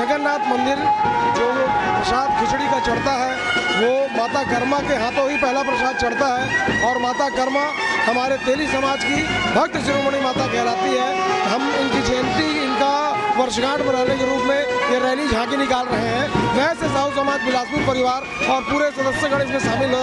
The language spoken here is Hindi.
जगन्नाथ मंदिर, जो प्रसाद खिचड़ी का चढ़ता है, वो माता कर्मा के हाथों ही पहला प्रसाद चढ़ता है और माता कर्मा हमारे तेली समाज की भक्त शिरोमणि माता कहलाती है। हम इनकी जयंती इनका वर्षगांठ मनाने के रूप में ये रैली झांकी निकाल रहे हैं। वैसे साहू समाज बिलासपुर परिवार और पूरे सदस्यगण इसमें शामिल हुए